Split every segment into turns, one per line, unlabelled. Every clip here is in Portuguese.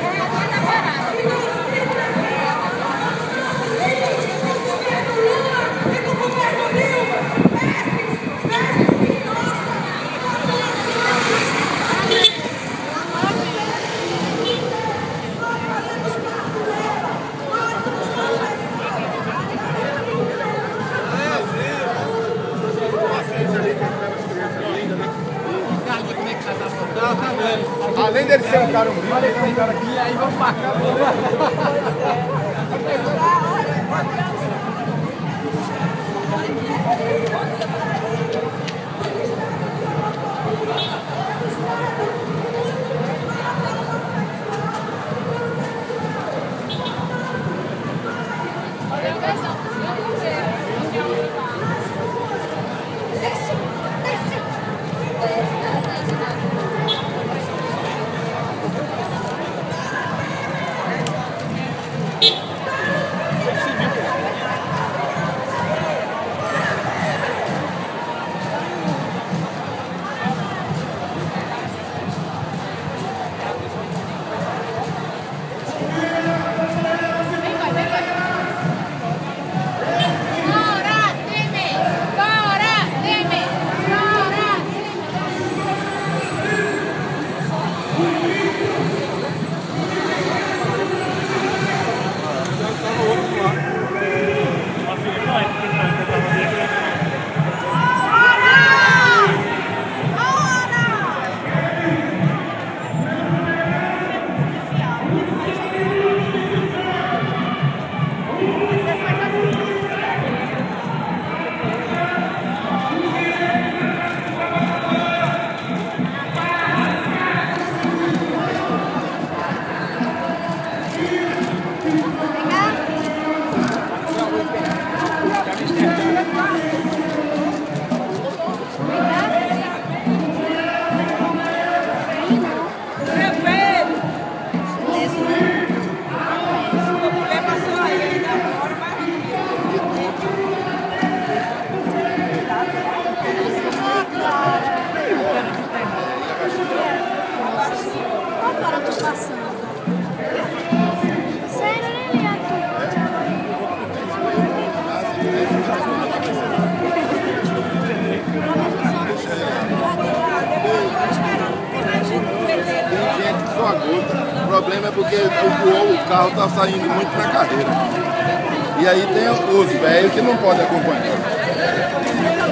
Vamos lá. Além dele ser um cara humilde, ele é um cara que... E aí vamos pra aguda. O problema é porque o, o carro está saindo muito na carreira. E aí tem os velhos que não podem acompanhar.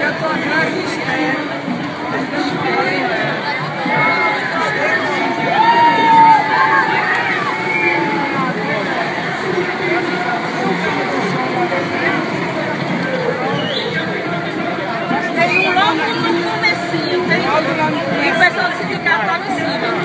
eu. Tem um logo no tem um. E o pessoal do sindicato estava em cima.